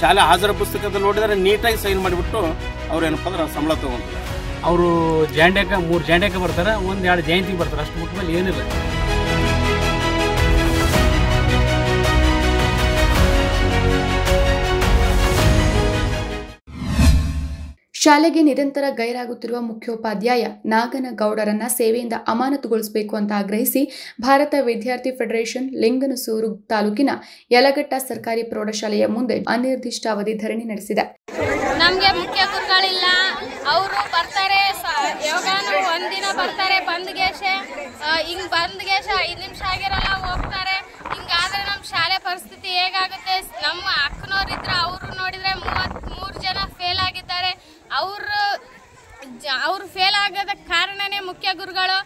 ಶಾಲೆ ಹಾಜರ ಪುಸ್ತಕದ ನೋಡಿದರೆ ನೀಟಾಗಿ ಸೈನ್ ಮಾಡಿಬಿಟ್ಟು ಅವ್ರು ಏನಪ್ಪ ಅಂದ್ರೆ ಸಂಬಳ ತೊಗೊಂತಾರೆ. ಅವರು ಜಾಂಡ್ಯಾಕ ಮೂರು ಜಾಂಡ್ಯಾಕ ಬರ್ತಾರೆ ಒಂದು ಎರಡು ಜಯಂತಿಗೆ ಬರ್ತಾರೆ. ಅಷ್ಟು ಮೇಲೆ ಏನಿಲ್ಲ. ಶಾಲೆಗೆ ನಿರಂತರ ಗೈರಾಗುತ್ತಿರುವ ಮುಖ್ಯೋಪಾಧ್ಯಾಯ ನಾಗನಗೌಡರನ್ನ ಸೇವೆಯಿಂದ ಅಮಾನತುಗೊಳಿಸಬೇಕು ಅಂತ ಆಗ್ರಹಿಸಿ ಭಾರತ ವಿದ್ಯಾರ್ಥಿ ಫೆಡರೇಷನ್ ಲಿಂಗನಸೂರು ತಾಲೂಕಿನ ಯಲಗಟ್ಟ ಸರ್ಕಾರಿ ಪ್ರೌಢಶಾಲೆಯ ಮುಂದೆ ಅನಿರ್ದಿಷ್ಟಾವಧಿ ಧರಣಿ ನಡೆಸಿದೆ. ನಮಗೆ ಮುಖ್ಯ ಗುರುಗಳಿಲ್ಲ. ಅವರು ಬರ್ತಾರೆ ಒಂದಿನ ಬರ್ತಾರೆ ಬಂದ್ಗೇಶೆ. ಹಿಂಗ್ ಬಂದ್ಗೇಶ ಐದು ನಿಮಿಷ ಆಗಿರಲ್ಲ, ಹೋಗ್ತಾರೆ. ಹಿಂಗಾದ್ರೆ ನಮ್ ಶಾಲೆ ಪರಿಸ್ಥಿತಿ ಹೇಗಾಗುತ್ತೆ? ನಮ್ಮ ಅಕ್ಕನವ್ರಿದ್ರ ಅವರು ನೋಡಿದ್ರೆ ಮೂವತ್ ಮೂರ್ ಜನ ಫೇಲ್ ಆಗಿದ್ದಾರೆ ಅವರು ಅವ್ರು ಫೇಲ್ ಆಗೋದಕ್ಕೆ ಕಾರಣನೇ ಮುಖ್ಯ ಗುರುಗಳು.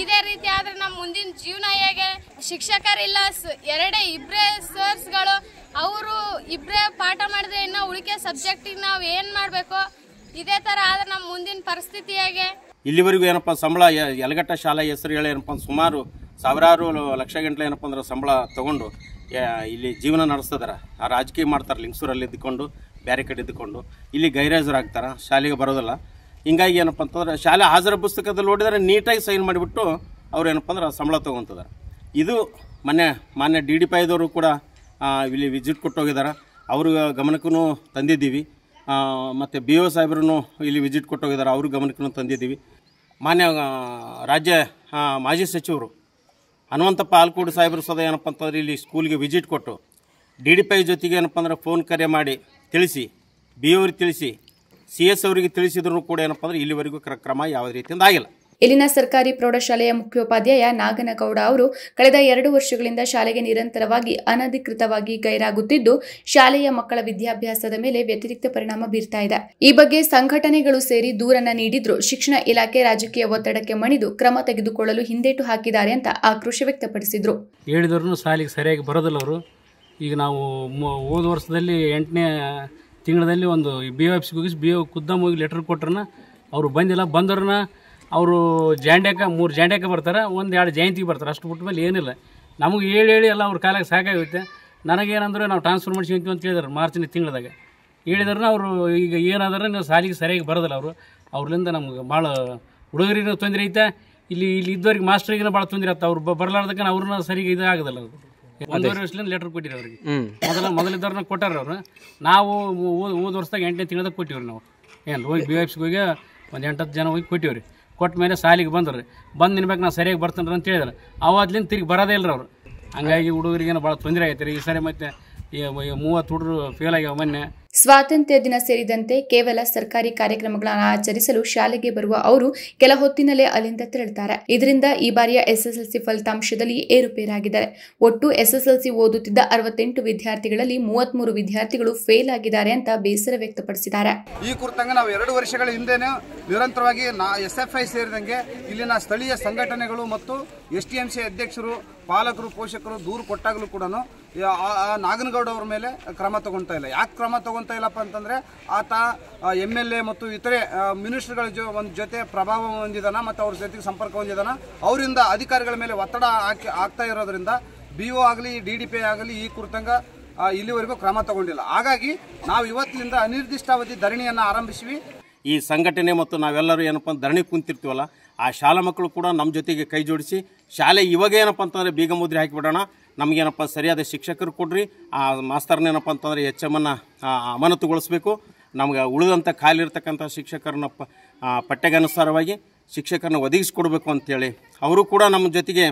ಇದೇ ರೀತಿ ಆದ್ರೆ ನಮ್ಮ ಮುಂದಿನ ಜೀವನ ಹೇಗೆ? ಶಿಕ್ಷಕರಿಲ್ಲ ಎರಡೇ ಇಬ್ಬರೇ ಸರ್ಸ್ಗಳು ಅವರು ಇಬ್ಬರೇ ಪಾಠ ಮಾಡಿದ್ರೆ ಇನ್ನು ಉಳಿಕೆ ಸಬ್ಜೆಕ್ಟಿಗೆ ನಾವು ಏನು ಮಾಡಬೇಕು? ಇದೇ ಥರ ಆದ್ರೆ ನಮ್ಮ ಮುಂದಿನ ಪರಿಸ್ಥಿತಿ ಹೇಗೆ? ಇಲ್ಲಿವರೆಗೂ ಏನಪ್ಪ ಸಂಬಳ ಯಲಗಟ್ಟ ಶಾಲೆ ಹೆಸರು ಹೇಳಿ ಏನಪ್ಪ ಸುಮಾರು ಸಾವಿರಾರು ಲಕ್ಷ ಗಂಟಲೆ ಏನಪ್ಪ ಅಂದ್ರೆ ಸಂಬಳ ತಗೊಂಡು ಇಲ್ಲಿ ಜೀವನ ನಡೆಸ್ತಿದಾರೆ. ಆ ರಾಜಕೀಯ ಮಾಡ್ತಾರೆ, ಲಿಂಗಸೂರಲ್ಲಿ ಇದ್ದುಕೊಂಡು ಬೇರೆ ಕಡೆ ಇದ್ದುಕೊಂಡು ಇಲ್ಲಿ ಗೈರಾಜರಾಗ್ತಾರೆ ಶಾಲೆಗೆ ಬರೋದಿಲ್ಲ. ಹಿಂಗಾಗಿ ಏನಪ್ಪ ಅಂತಂದ್ರೆ ಶಾಲೆ ಹಾಜರ ಪುಸ್ತಕದಲ್ಲಿ ನೋಡಿದರೆ ನೀಟಾಗಿ ಸೈನ್ ಮಾಡಿಬಿಟ್ಟು ಅವ್ರು ಏನಪ್ಪ ಅಂದ್ರೆ ಸಂಬಳ ತೊಗೊತಿದ್ದಾರೆ. ಇದು ಮೊನ್ನೆ, ಮಾನ್ಯ ಡಿ ಡಿ ಪೈದವರು ಕೂಡ ಇಲ್ಲಿ ವಿಸಿಟ್ ಕೊಟ್ಟೋಗಿದ್ದಾರೆ. ಅವ್ರ ಗಮನಕ್ಕೂ ತಂದಿದ್ದೀವಿ. ಮತ್ತು ಬಿ ಒ ಸಾಹೇಬ್ರೂ ಇಲ್ಲಿ ವಿಸಿಟ್ ಕೊಟ್ಟೋಗಿದ್ದಾರೆ. ಅವ್ರ ಗಮನಕ್ಕೂ ತಂದಿದ್ದೀವಿ. ಮಾನ್ಯ ರಾಜ್ಯ ಮಾಜಿ ಸಚಿವರು ಹನುಮಂತಪ್ಪ ಆಲ್ಕೋಡು ಸಾಹೇಬ್ರು ಸದಾ ಏನಪ್ಪ ಅಂತಂದ್ರೆ ಇಲ್ಲಿ ಸ್ಕೂಲ್ಗೆ ವಿಸಿಟ್ ಕೊಟ್ಟು ಡಿ ಡಿ ಪೈ ಜೊತೆಗೆ ಏನಪ್ಪ ಅಂದ್ರೆ ಫೋನ್ ಕರೆ ಮಾಡಿ ತಿಳಿಸಿ ಬಿ ಅವ್ರಿಗೆ ತಿಳಿಸಿ ಸಿ ಎಸ್ ಅವರಿಗೆ ತಿಳಿಸಿದ್ರು ಕೂಡ ಏನಪ್ಪ ಅಂದ್ರೆ ಇಲ್ಲಿವರೆಗೂ ಕ್ರ- ಕ್ರಮ ಯಾವುದೇ ರೀತಿಯಿಂದ ಆಗಿಲ್ಲ. ಇಲ್ಲಿನ ಸರ್ಕಾರಿ ಪ್ರೌಢಶಾಲೆಯ ಮುಖ್ಯೋಪಾಧ್ಯಾಯ ನಾಗನಗೌಡ ಅವರು ಕಳೆದ ಎರಡು ವರ್ಷಗಳಿಂದ ಶಾಲೆಗೆ ನಿರಂತರವಾಗಿ ಅನಧಿಕೃತವಾಗಿ ಗೈರಾಗುತ್ತಿದ್ದು ಶಾಲೆಯ ಮಕ್ಕಳ ವಿದ್ಯಾಭ್ಯಾಸದ ಮೇಲೆ ವ್ಯತಿರಿಕ್ತ ಪರಿಣಾಮ ಬೀರ್ತಾ ಇದೆ. ಈ ಬಗ್ಗೆ ಸಂಘಟನೆಗಳು ಸೇರಿ ದೂರನ್ನ ನೀಡಿದ್ರು. ಶಿಕ್ಷಣ ಇಲಾಖೆ ರಾಜಕೀಯ ಒತ್ತಡಕ್ಕೆ ಮಣಿದು ಕ್ರಮ ತೆಗೆದುಕೊಳ್ಳಲು ಹಿಂದೇಟು ಹಾಕಿದ್ದಾರೆ ಅಂತ ಆಕ್ರೋಶ ವ್ಯಕ್ತಪಡಿಸಿದ್ರು. ಹೇಳಿದ್ರು ಶಾಲೆಗೆ ಸರಿಯಾಗಿ ಬರೋದಿಲ್ಲ ಅವರು. ಈಗ ನಾವು ಹೋದ ವರ್ಷದಲ್ಲಿ ಎಂಟನೇ ತಿಂಗಳಲ್ಲಿ ಒಂದು ಬಿ ಒ ಎಫ್ಸಿಗೆ ಹೋಗಿಸಿ ಬಿ ಒ ಖುದ್ದಾಮ್ ಹೋಗಿ ಲೆಟ್ರ್ ಕೊಟ್ರನ, ಅವರು ಬಂದಿಲ್ಲ. ಬಂದವ್ರನ್ನ ಅವರು ಜಾಂಡ್ಯಾಕ, ಮೂರು ಜಾಂಡ್ಯಾಕ ಬರ್ತಾರೆ, ಒಂದು ಎರಡು ಜಯಂತಿಗೆ ಬರ್ತಾರೆ. ಅಷ್ಟು ಬಿಟ್ಟ ಮೇಲೆ ಏನಿಲ್ಲ. ನಮಗೆ ಹೇಳಿ ಹೇಳಿ ಎಲ್ಲ ಅವ್ರ ಕಾಲಕ್ಕೆ ಸಾಕಾಗುತ್ತೆ ನನಗೇನಂದ್ರೆ ನಾವು ಟ್ರಾನ್ಸ್ಫರ್ ಮಾಡ್ಸ್ಕೊಂತೀವಿ ಅಂತ ಹೇಳಿದ್ರು ಮಾರ್ಚಿನ ತಿಂಗಳದಾಗ. ಹೇಳಿದ್ರೆ ಅವರು ಈಗ ಏನಾದ್ರೆ ನೀವು ಸಾಲಿಗೆ ಸರಿಯಾಗಿ ಬರೋದಿಲ್ಲ ಅವರು. ಅವ್ರಿಂದ ನಮ್ಗೆ ಭಾಳ ಹುಡುಗರಿಗೂ ತೊಂದರೆ ಐತೆ. ಇಲ್ಲಿ ಇಲ್ಲಿ ಇದ್ದವ್ರಿಗೆ ಮಾಸ್ಟ್ರಿಗೂ ಭಾಳ ತೊಂದರೆ ಆಗ್ತಾವೆ ಅವ್ರು ಬರಲಾರ್ದಕ್ಕೆ ಅವ್ರನ್ನ ಸರಿಗೆ ಇದು ಆಗೋದಿಲ್ಲ ಅವ್ರು ಒಂದೂವರೆ ವರ್ಷದಿಂದ ಲೆಟರ್ ಕೊಟ್ಟಿರಿ ಅವ್ರಿಗೆ. ಮೊದಲ ಮೊದಲಿದ್ದವ್ರನ್ನ ಕೊಟ್ಟಾರ ಅವರು. ನಾವು ಓದ್ ವರ್ಷದಾಗ ಎಂಟನೇ ತಿಂಗಳದಾಗ ಕೊಟ್ಟಿವ್ರಿ ನಾವು. ಏನು ಹೋಗಿ ಬಿ ಎಫ್ಸ್ಗೆ ಹೋಗಿ ಒಂದು ಎಂಟತ್ತು ಜನ ಹೋಗಿ ಕೊಟ್ಟಿವ್ರಿ. ಕೊಟ್ಟ ಮೇಲೆ ಸಾಲಿಗೆ ಬಂದ್ರಿ. ಬಂದು ನಿನ್ಬೇಕು ನಾ ಸರಿಯಾಗಿ ಬರ್ತಾನೆ ಅಂತ ಹೇಳಿದ್ರೆ. ಅವಾದ್ಲಿಂದ ತಿರುಗಿ ಬರೋದೇ ಇಲ್ಲ ಅವರು. ಹಂಗಾಗಿ ಹುಡುಗರಿಗೇನು ಭಾಳ ತೊಂದರೆ ಆಗೈತೆ ರೀ. ಈ ಸರಿ ಮತ್ತೆ ಈ ಮೂವತ್ತು ಹುಡುಗರು ಫೇಲ್ ಆಗ್ಯಾವ ಮೊನ್ನೆ. ಸ್ವಾತಂತ್ರ್ಯ ದಿನ ಸೇರಿದಂತೆ ಕೇವಲ ಸರ್ಕಾರಿ ಕಾರ್ಯಕ್ರಮಗಳನ್ನು ಆಚರಿಸಲು ಶಾಲೆಗೆ ಬರುವ ಅವರು ಕೆಲ ಹೊತ್ತಿನಲ್ಲೇ ಅಲ್ಲಿಂದ ತೆರಳುತ್ತಾರೆ. ಇದರಿಂದ ಈ ಬಾರಿಯ ಎಸ್ಎಸ್ಎಲ್ಸಿ ಫಲಿತಾಂಶದಲ್ಲಿ ಏರುಪೇರಾಗಿದ್ದಾರೆ. ಒಟ್ಟು ಎಸ್ಎಸ್ಎಲ್ಸಿ ಓದುತ್ತಿದ್ದ ಅರವತ್ತೆಂಟು ವಿದ್ಯಾರ್ಥಿಗಳಲ್ಲಿ ಮೂವತ್ಮೂರು ವಿದ್ಯಾರ್ಥಿಗಳು ಫೇಲ್ ಆಗಿದ್ದಾರೆ ಅಂತ ಬೇಸರ ವ್ಯಕ್ತಪಡಿಸಿದ್ದಾರೆ. ಈ ಕುರಿತಂಗೆ ನಾವು ಎರಡು ವರ್ಷಗಳ ಹಿಂದೆನೇ ನಿರಂತರವಾಗಿ ಎಸ್ಎಫ್ಐ ಸೇರಿದಂಗೆ ಇಲ್ಲಿನ ಸ್ಥಳೀಯ ಸಂಘಟನೆಗಳು ಮತ್ತು ಎಸ್ ಟಿ ಎಂ ಸಿ ಅಧ್ಯಕ್ಷರು, ಪಾಲಕರು, ಪೋಷಕರು ದೂರು ಕೊಟ್ಟಾಗಲೂ ಕೂಡ ನಾಗನಗೌಡ ಅವರ ಮೇಲೆ ಕ್ರಮ ತಗೊಳ್ತಾ ಇಲ್ಲ. ಯಾಕೆ ಕ್ರಮ ತಗೊಳ್ತಾ ಇಲ್ಲಪ್ಪ ಅಂತಂದ್ರೆ ಆತ ಎಂ ಎಲ್ ಎ ಮತ್ತು ಇತರೆ ಮಿನಿಸ್ಟರ್ಗಳ ಜೊ, ಒಂದು ಜೊತೆ ಪ್ರಭಾವ ಹೊಂದಿದಾನ ಮತ್ತು ಅವ್ರ ಜೊತೆಗೆ ಸಂಪರ್ಕ ಹೊಂದಿದಾನ. ಅವರಿಂದ ಅಧಿಕಾರಿಗಳ ಮೇಲೆ ಒತ್ತಡ ಹಾಕಿ ಆಗ್ತಾ ಇರೋದ್ರಿಂದ ಬಿ ಒ ಆಗಲಿ ಡಿ ಡಿ ಪಿ ಆಗಲಿ ಈ ಕುರಿತಂಗ ಇಲ್ಲಿವರೆಗೂ ಕ್ರಮ ತಗೊಂಡಿಲ್ಲ. ಹಾಗಾಗಿ ನಾವು ಇವತ್ತಿನಿಂದ ಅನಿರ್ದಿಷ್ಟಾವಧಿ ಧರಣಿಯನ್ನು ಆರಂಭಿಸಿವಿ. ಈ ಸಂಘಟನೆ ಮತ್ತು ನಾವೆಲ್ಲರೂ ಏನಪ್ಪ ಧರಣಿ ಕುಂತಿರ್ತೀವಲ್ಲ ಆ ಶಾಲಾ ಮಕ್ಕಳು ಕೂಡ ನಮ್ಮ ಜೊತೆಗೆ ಕೈ ಜೋಡಿಸಿ, ಶಾಲೆ ಇವಾಗ ಏನಪ್ಪ ಅಂತಂದರೆ ಬೀಗ ಮುದ್ರೆ ಹಾಕಿಬಿಡೋಣ. ನಮಗೇನಪ್ಪ ಸರಿಯಾದ ಶಿಕ್ಷಕರು ಕೊಡ್ರಿ. ಆ ಮಾಸ್ತರ್ನೇನಪ್ಪ ಅಂತಂದರೆ ಎಚ್ ಎಮ್ಮನ್ನು ಅಮಾನತುಗೊಳಿಸ್ಬೇಕು. ನಮ್ಗೆ ಉಳಿದಂಥ ಖಾಲಿರ್ತಕ್ಕಂಥ ಶಿಕ್ಷಕರನ್ನ ಪ ಪಠ್ಯಗನುಸಾರವಾಗಿ ಶಿಕ್ಷಕರನ್ನ ಒದಗಿಸ್ಕೊಡ್ಬೇಕು ಅಂಥೇಳಿ ಅವರು ಕೂಡ ನಮ್ಮ ಜೊತೆಗೆ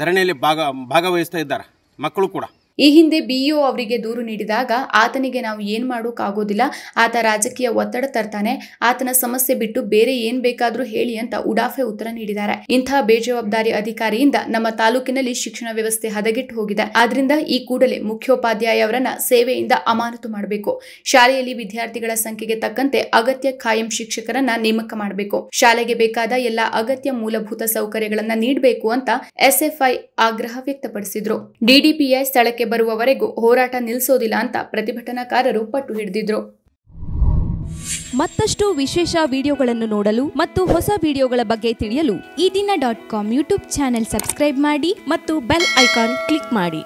ಧರಣಿಯಲ್ಲಿ ಭಾಗ, ಭಾಗವಹಿಸ್ತಾ ಇದ್ದಾರೆ. ಮಕ್ಕಳು ಕೂಡ. ಈ ಹಿಂದೆ ಬಿಇಒ ಅವರಿಗೆ ದೂರು ನೀಡಿದಾಗ ಆತನಿಗೆ ನಾವು ಏನ್ ಮಾಡೋಕ್ಕಾಗೋದಿಲ್ಲ. ಆತ ರಾಜಕೀಯ ಒತ್ತಡ ತರ್ತಾನೆ. ಆತನ ಸಮಸ್ಯೆ ಬಿಟ್ಟು ಬೇರೆ ಏನ್ ಬೇಕಾದ್ರೂ ಹೇಳಿ ಅಂತ ಉಡಾಫೆ ಉತ್ತರ ನೀಡಿದ್ದಾರೆ. ಇಂತಹ ಬೇಜವಾಬ್ದಾರಿ ಅಧಿಕಾರಿಯಿಂದ ನಮ್ಮ ತಾಲೂಕಿನಲ್ಲಿ ಶಿಕ್ಷಣ ವ್ಯವಸ್ಥೆ ಹದಗೆಟ್ಟು ಹೋಗಿದೆ. ಆದ್ರಿಂದ ಈ ಕೂಡಲೇ ಮುಖ್ಯೋಪಾಧ್ಯಾಯ ಅವರನ್ನ ಸೇವೆಯಿಂದ ಅಮಾನತು ಮಾಡಬೇಕು. ಶಾಲೆಯಲ್ಲಿ ವಿದ್ಯಾರ್ಥಿಗಳ ಸಂಖ್ಯೆಗೆ ತಕ್ಕಂತೆ ಅಗತ್ಯ ಖಾಯಂ ಶಿಕ್ಷಕರನ್ನ ನೇಮಕ ಮಾಡಬೇಕು. ಶಾಲೆಗೆ ಬೇಕಾದ ಎಲ್ಲಾ ಅಗತ್ಯ ಮೂಲಭೂತ ಸೌಕರ್ಯಗಳನ್ನ ನೀಡಬೇಕು ಅಂತ ಎಸ್ಎಫ್ಐ ಆಗ್ರಹ ವ್ಯಕ್ತಪಡಿಸಿದ್ರು. ಡಿಡಿಪಿಐ ಸ್ಥಳಕ್ಕೆ ಬರುವವರೆಗೂ ಹೋರಾಟ ನಿಲ್ಲಿಸೋದಿಲ್ಲ ಅಂತ ಪ್ರತಿಭಟನಾಕಾರರು ಪಟ್ಟು ಹಿಡಿದಿದ್ರು. ಮತ್ತಷ್ಟು ವಿಶೇಷ ವಿಡಿಯೋಗಳನ್ನು ನೋಡಲು ಮತ್ತು ಹೊಸ ವಿಡಿಯೋಗಳ ಬಗ್ಗೆ ತಿಳಿಯಲು ಈ ದಿನ dot com YouTube channel subscribe ಮಾಡಿ ಮತ್ತು ಬೆಲ್ ಐಕಾನ್ ಕ್ಲಿಕ್ ಮಾಡಿ.